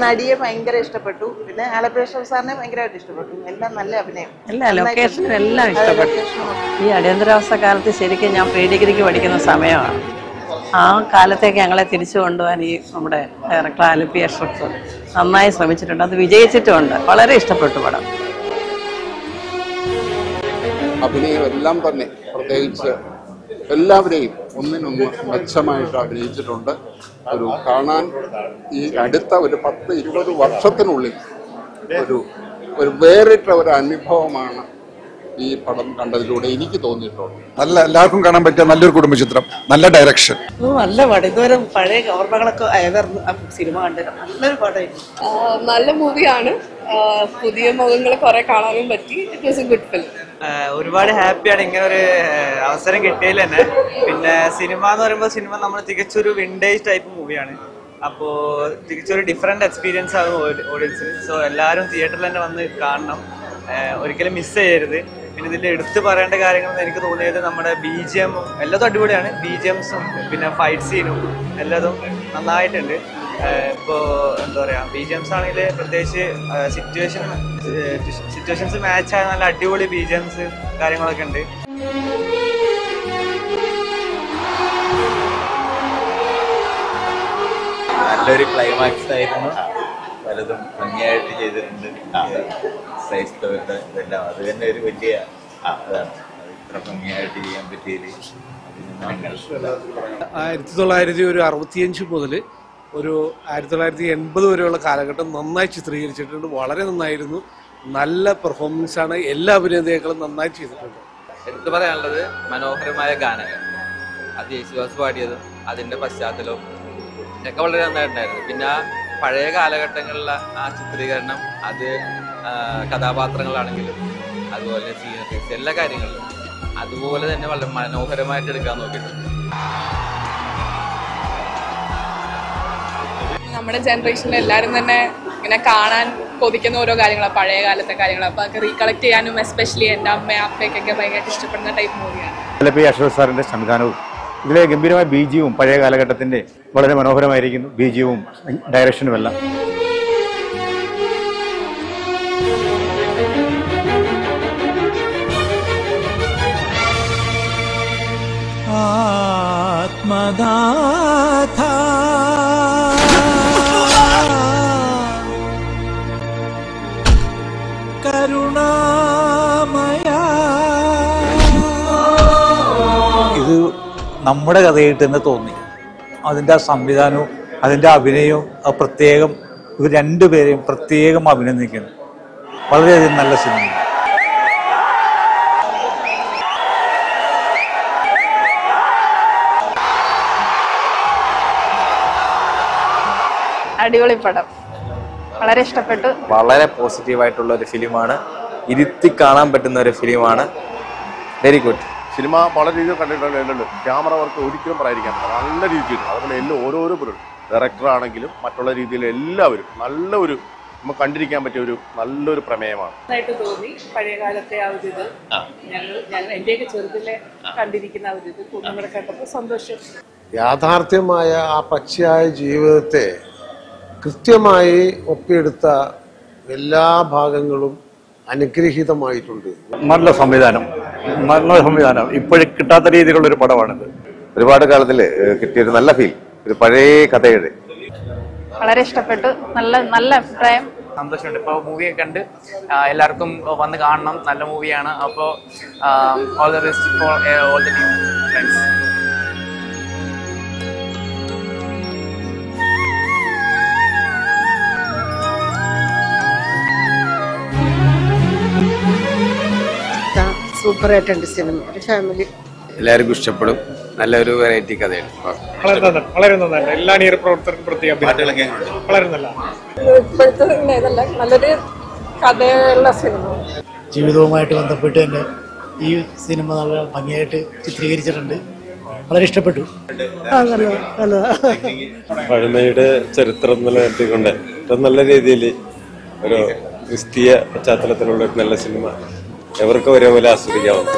നടിയെ ഭയങ്കര ഇഷ്ടപ്പെട്ടു. പിന്നെ ആലപ്പുഴ സാറിനെ ഭയങ്കരമായിട്ട് ഇഷ്ടപ്പെട്ടു. എല്ലാം നല്ല അഭിനയം. എല്ലാ ലൊക്കേഷനും എല്ലാം ഇഷ്ടപ്പെട്ടു. ഈ അടിയന്തരാവസ്ഥ കാലത്ത് ശരിക്കും ഞാൻ പ്രീ ഡിഗ്രിക്ക് പഠിക്കുന്ന സമയമാണ്. ആ കാലത്തേക്ക് ഞങ്ങളെ തിരിച്ചു കൊണ്ടുപോകാൻ ഈ നമ്മുടെ ഡയറക്ടർ ആലപ്പി അഷ്റഫ് നന്നായി ശ്രമിച്ചിട്ടുണ്ട്. അത് വിജയിച്ചിട്ടുമുണ്ട് വളരെ ഇഷ്ടപ്പെട്ടു പടം. അഭിനയം എല്ലാം തന്നെ പ്രത്യേകിച്ച് എല്ലാവരെയും ഒന്നിനൊന്ന് മെച്ചമായിട്ട് അഭിനയിച്ചിട്ടുണ്ട്. ഒരു കാണാൻ ഈ അടുത്ത ഒരു പത്ത് ഇരുപത് വർഷത്തിനുള്ളിൽ ഒരു ഒരു വേറിട്ട ഒരു അനുഭവമാണ് ഈ പടം കണ്ടതിലൂടെ എനിക്ക് തോന്നിയിട്ടുള്ളത്. നല്ല എല്ലാവർക്കും കാണാൻ പറ്റിയ നല്ലൊരു കുടുംബ ചിത്രം നല്ല ഡയറക്ഷൻ നല്ല പടം. ഇതുവരെ പഴയ ഓർമ്മകളൊക്കെ ആയതായിരുന്നു ആ സിനിമ കണ്ടത് നല്ലൊരു പടമായിരുന്നു. നല്ല മൂവിയാണ് പുതിയ മുഖങ്ങൾ കുറെ കാണാനും പറ്റി. It was a good film ഒരുപാട് ഹാപ്പിയാണ് ഇങ്ങനെ ഒരു അവസരം കിട്ടിയതിൽ തന്നെ. പിന്നെ സിനിമ എന്ന് പറയുമ്പോൾ സിനിമ നമ്മൾ തികച്ചൊരു വിൻഡേജ് ടൈപ്പ് മൂവിയാണ് അപ്പോൾ തികച്ചൊരു ഡിഫറെന്റ് എക്സ്പീരിയൻസ് ആകും ഓഡിയൻസിന് സോ എല്ലാവരും തിയേറ്ററിൽ തന്നെ വന്ന് കാണണം. ഒരിക്കലും മിസ് ചെയ്യരുത്. പിന്നെ ഇതിൽ എടുത്തു പറയേണ്ട കാര്യങ്ങൾ എനിക്ക് തോന്നിയത് നമ്മുടെ ബി ജി എമ്മും എല്ലാതും അടിപൊളിയാണ്. ബി ജി എംസും പിന്നെ ഫൈറ്റ് സീനും എല്ലാതും നന്നായിട്ടുണ്ട്. ആഹ് ഇപ്പോ എന്താ പറയുക ബി ജി എംസ് ആണെങ്കിൽ പ്രത്യേകിച്ച് സിറ്റുവേഷൻ സിറ്റുവേഷൻസ് മാച്ച് ആയ നല്ല അടിപൊളി ബി ജി എംസ് കാര്യങ്ങളൊക്കെ ഉണ്ട്. നല്ലൊരു ക്ലൈമാക്സ് ആയിരുന്നു. പലതും ഭംഗിയായിട്ട് ചെയ്തിട്ടുണ്ട്. ക്രൈസ്തവരുടെ ഇതെല്ലാം. അത് തന്നെ ഒരു വലിയ അതാണ്. അത് ഇത്ര ഭംഗിയായിട്ട് ചെയ്യാൻ പറ്റിയില്ല ആയിരത്തി തൊള്ളായിരത്തി ഒരു അറുപത്തിയഞ്ച് മുതൽ ഒരു ആയിരത്തി തൊള്ളായിരത്തി എൺപത് വരെയുള്ള കാലഘട്ടം നന്നായി ചിത്രീകരിച്ചിട്ടുണ്ട്. വളരെ നന്നായിരുന്നു. നല്ല പെർഫോമൻസ് ആണ് എല്ലാ അഭിനേതാക്കളും നന്നായി ചെയ്തിട്ടുണ്ട്. എടുത്തു പറയാനുള്ളത് മനോഹരമായ ഗാനങ്ങൾ. അത് യേശുദാസ് പാടിയതും അതിന്റെ പശ്ചാത്തലവും ഒക്കെ വളരെ നന്നായിട്ടുണ്ടായിരുന്നു. പിന്നെ പഴയ കാലഘട്ടങ്ങളിലെ ആ ചിത്രീകരണം അത് കഥാപാത്രങ്ങളാണെങ്കിലും അതുപോലെ സീനറീസ് എല്ലാ കാര്യങ്ങളിലും അതുപോലെ തന്നെ വളരെ മനോഹരമായിട്ട് എടുക്കാൻ നോക്കിയിട്ടുണ്ട്. നമ്മുടെ ജനറേഷനിൽ എല്ലാവരും തന്നെ ഇങ്ങനെ കാണാൻ കൊതിക്കുന്ന ഓരോ കാര്യങ്ങളാണ് പഴയ കാലത്തെ കാര്യങ്ങൾ അപ്പോൾ അതൊക്കെ റീകളക്ട് ചെയ്യാനും എസ്പെഷ്യലി എന്റെ അമ്മ അപ്പയ്ക്കൊക്കെ ഭയങ്കരമായിട്ട് ഇഷ്ടപ്പെടുന്ന ടൈപ്പ് മൂവിയാണ് ആലപ്പി അശോക് സാറിന്റെ സംവിധാനവും ഇതിലെ ഗംഭീരമായ ബീജിയവും പഴയ കാലഘട്ടത്തിന്റെ വളരെ മനോഹരമായിരിക്കുന്നു ബീജിയവും ഡയറക്ഷനും എല്ലാം. കരുണാമയ. ഇത് നമ്മുടെ കഥയായിട്ട് തന്നെ തോന്നി. അതിന്റെ ആ സംവിധാനവും അതിന്റെ അഭിനയവും ആ പ്രത്യേകം ഇവർ രണ്ടുപേരെയും പ്രത്യേകം അഭിനന്ദിക്കുന്നു. വളരെയധികം നല്ല സിനിമ അടിപൊളി പടം. വളരെ ഇഷ്ടപ്പെട്ടു. വളരെ പോസിറ്റീവായിട്ടുള്ള ഒരു ഫിലിമാണ്. ഇരുത്തി കാണാൻ പറ്റുന്ന ഒരു ഫിലിമാണ്. വെരി ഗുഡ് സിനിമ പല രീതിയിൽ കണ്ടിട്ടുണ്ട് ക്യാമറ വർക്ക് ഒരിക്കലും പറയാതിരിക്കാൻ നല്ല രീതിയിൽ അതുപോലെ എല്ലാ ഓരോരോ ഡയറക്ടർ ആണെങ്കിലും മറ്റുള്ള രീതിയിൽ എല്ലാവരും നല്ല ഒരു നമുക്ക് കണ്ടിരിക്കാൻ പറ്റിയ ഒരു നല്ലൊരു പ്രമേയമാണ്. നന്നായിട്ട് തോന്നി. പഴയ കാലത്തെ ആ ഒരു ഇത്. ഞങ്ങൾ ചെറുതിലെ കണ്ടിരിക്കുന്ന ആ ഒരു ഇത്. കുടുംബങ്ങളെ കണ്ടപ്പോൾ സന്തോഷം. യാഥാർത്ഥ്യമായ ആ പച്ചയായ ജീവിതത്തെ കൃത്യമായി ഒപ്പിയെടുത്ത എല്ലാ ഭാഗങ്ങളും അനുഗ്രഹീതമായിട്ടുണ്ട്. നല്ല സംവിധാനം. നല്ല സംവിധാനം. ഇപ്പോഴും കിട്ടാത്ത രീതിയിലുള്ള ഒരു പടമാണിത്. ഒരുപാട് കാലത്തിൽ കിട്ടിയ നല്ല ഫീൽ. ഒരു പഴയ കഥയുടെ. വളരെ ഇഷ്ടപ്പെട്ടു. നല്ല നല്ല അഭിപ്രായം. സന്തോഷമുണ്ട്. ഇപ്പോൾ മൂവിയൊക്കെ കണ്ട് എല്ലാവർക്കും വന്ന് കാണണം. നല്ല മൂവിയാണ്. അപ്പോൾ all the best for all the team friends super ആയിട്ടുണ്ട് സിനിമ. ഒരു ഫാമിലി. എല്ലാവർക്കും ഇഷ്ടപ്പെടും. നല്ലൊരു വെറൈറ്റി കഥയാണ്. വളരെ നന്നായി വളരെ നന്നായിട്ട് എല്ലാ അണിയറ പ്രവർത്തകർക്കും പ്രത്യേകം വളരെ നല്ല ഇപ്പോഴത്തെ നല്ലൊരു കഥയുള്ള സിനിമ. ജീവിതവുമായിട്ട് ബന്ധപ്പെട്ട് തന്നെ ഈ സിനിമ നല്ല ഭംഗിയായിട്ട് ചിത്രീകരിച്ചിട്ടുണ്ട്. വളരെ ഇഷ്ടപ്പെട്ടു. പഴമയുടെ ചരിത്രം നിലനിർത്തിക്കൊണ്ട് ഏറ്റവും നല്ല രീതിയിൽ ഒരു ക്രിസ്തീയ പശ്ചാത്തലത്തിലുള്ള ഒരു നല്ല സിനിമ. എവർക്കും ഒരേപോലെ ആസ്വദിക്കാവുന്നു